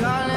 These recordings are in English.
see.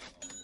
Royalty.